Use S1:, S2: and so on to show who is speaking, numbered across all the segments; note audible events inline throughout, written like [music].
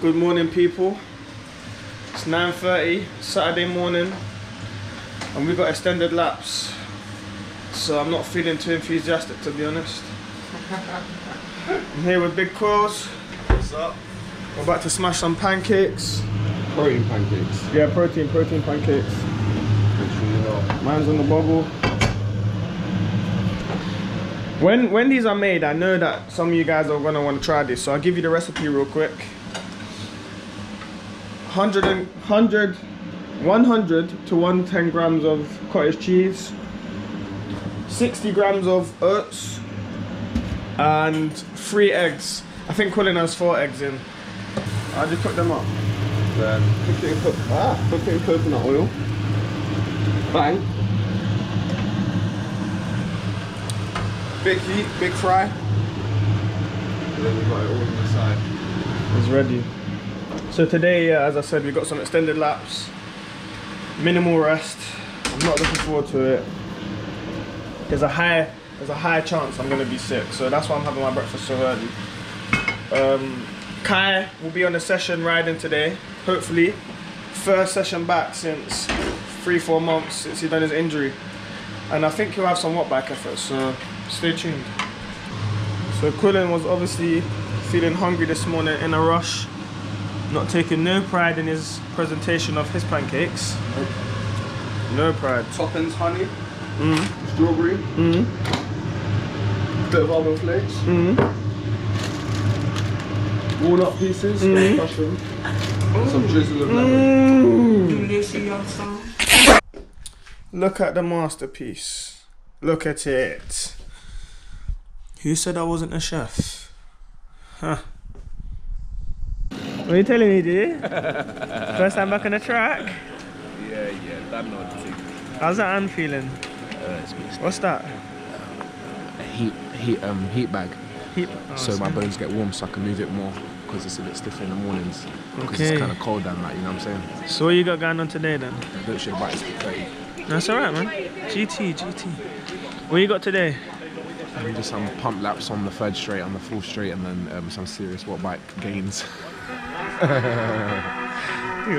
S1: Good morning, people. It's 9:30 Saturday morning, and we've got extended laps. So I'm not feeling too enthusiastic, to be honest. [laughs] I'm here with Big Quills.
S2: What's up?
S1: We're about to smash some pancakes.
S2: Protein pancakes.
S1: Yeah, protein, protein pancakes.
S2: Make sure you know.
S1: Mine's on the bubble. When when these are made, I know that some of you guys are gonna want to try this, so I'll give you the recipe real quick. 100, and, 100, 100 to 110 grams of cottage cheese, 60 grams of oats, and three eggs. I think Colin has four eggs in. I'll just cook them up.
S2: Then cook it in, co- ah, cook it in coconut oil. Bang. Big heat, big fry. And then we got it all on the side.
S1: is ready. So today, uh, as I said, we've got some extended laps, minimal rest. I'm not looking forward to it. There's a high, there's a high chance I'm gonna be sick, so that's why I'm having my breakfast so early. Um, Kye will be on a session riding today, hopefully. First session back since three, four months since he done his injury, and I think he'll have some watt bike efforts. So stay tuned. So Quillan was obviously feeling hungry this morning in a rush, not taking no pride in his presentation of his pancakes. No pride.
S2: Toppings, honey,
S1: Mm.
S2: strawberry,
S1: Mm.
S2: bit of almond flakes,
S1: Mm.
S2: walnut pieces,
S1: Mhm.
S2: crush them, some drizzle of lemon.
S1: Mm. Look at the masterpiece. Look at it. Who said I wasn't a chef? Huh. What are you telling me, dude? First time back on the track?
S3: Yeah, yeah, that not thing.
S1: How's that hand feeling?
S3: Uh.
S1: What's that?
S3: A heat, heat, um, heat bag.
S1: Heat. oh,
S3: so my bones get warm, so I can move it more because it's a bit stiffer in the mornings. Because
S1: Okay.
S3: it's kind of cold and that, you know what I'm saying?
S1: So what you got going on today then?
S3: Don't shit about it, it's 30.
S1: That's alright, man. GT, GT. What you got today?
S3: And just some pump laps on the third straight, on the fourth straight, and then um, some serious watt bike gains. [laughs]
S1: You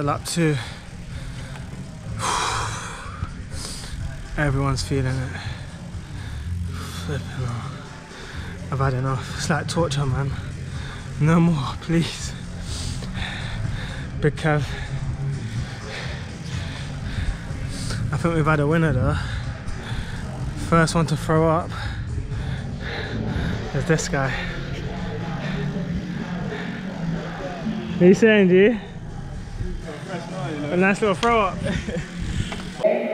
S4: after lap two. Everyone's feeling it. I've had enough. It's like torture, man. No more, please. Big Kev. I think we've had a winner though. First one to throw up is this guy. What are you saying, G? A nice little throw up. [laughs]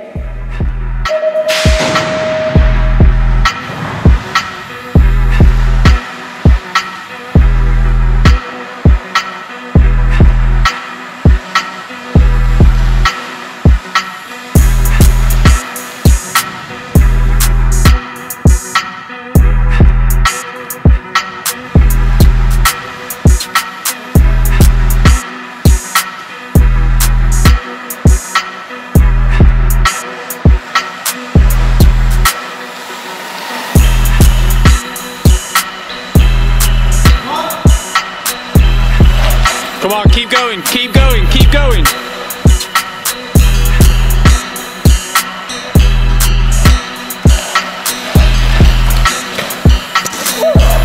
S5: Come on, keep going, keep going, keep going.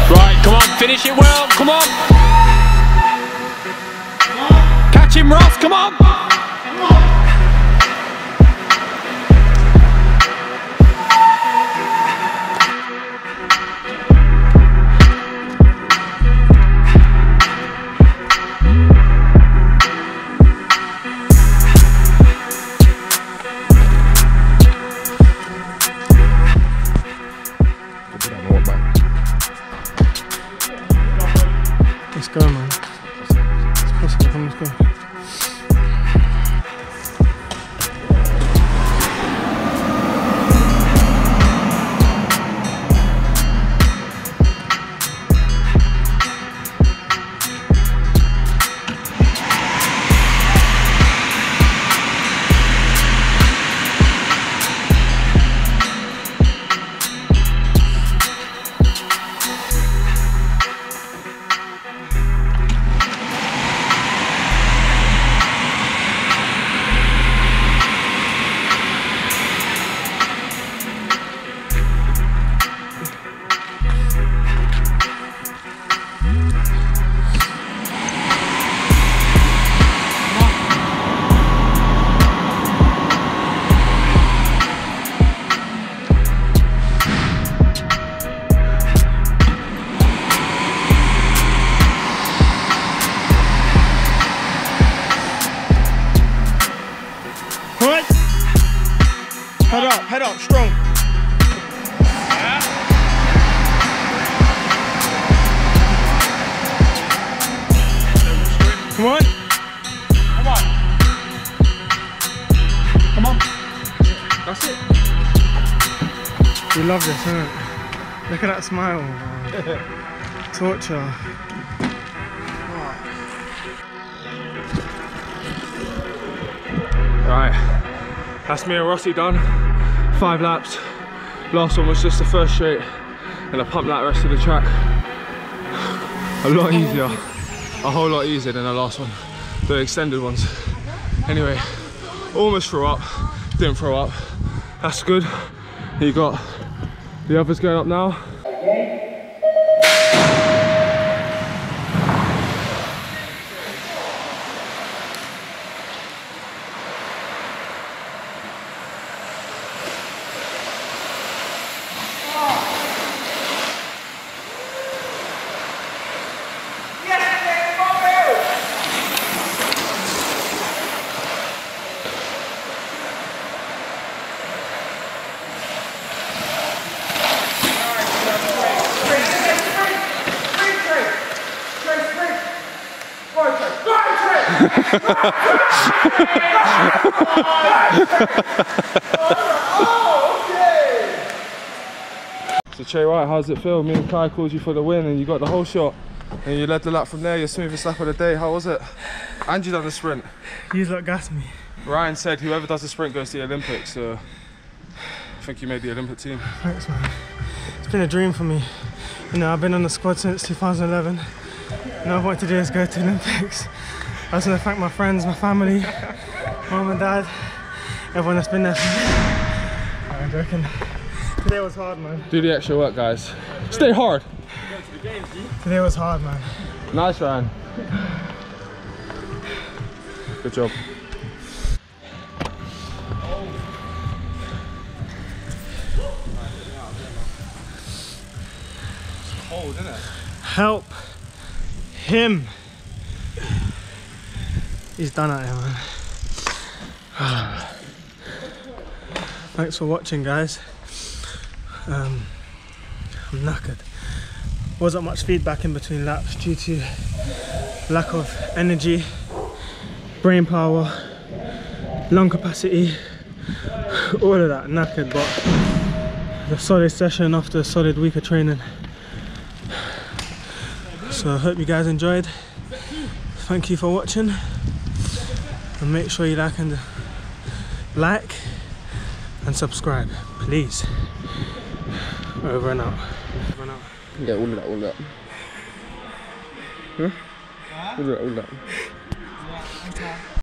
S5: Right, come on, finish it well, come on. Catch him, Ross, come on.
S3: What
S4: up, head up, strong. Come on.
S5: Come on. Come on. That's it.
S4: You love this, isn't it? Look at that smile. [laughs] Torture. Right, that's me and Rossi done. Five laps. Last one was just the first straight and I pumped that rest of the track. A lot easier, a whole lot easier than the last one, the extended ones. Anyway, almost threw up, didn't throw up. That's good. You got the others going up now. [laughs] So Tre Whyte, how's it feel? Me and Kye called you for the win and you got the whole shot. And you led the lap from there, your smoothest lap of the day. How was it? And you done the sprint.
S6: You lot gassed me.
S4: Ryan said whoever does the sprint goes to the Olympics, so I think you made the Olympic team.
S6: Thanks, man. It's been a dream for me. You know, I've been on the squad since 2011. And all I wanted to do is go to the Olympics. I just want to thank my friends, my family, mom and dad, everyone that's been there for me. I'm joking. Today was hard, man.
S3: Do the extra work, guys. Stay hard.
S6: Today was hard, man.
S3: Nice, Ryan. Good job.
S2: Cold, isn't it?
S6: Help him. He's done it, man. Thanks for watching, guys. Um, I'm knackered. Wasn't much feedback in between laps due to lack of energy, brain power, lung capacity, all of that. Knackered, but a solid session after a solid week of training. So I hope you guys enjoyed. Thank you for watching. And make sure you like and like and subscribe, please. Over and out. Over and out.
S3: Yeah, all of that, all of that. Huh? All of that, all of that.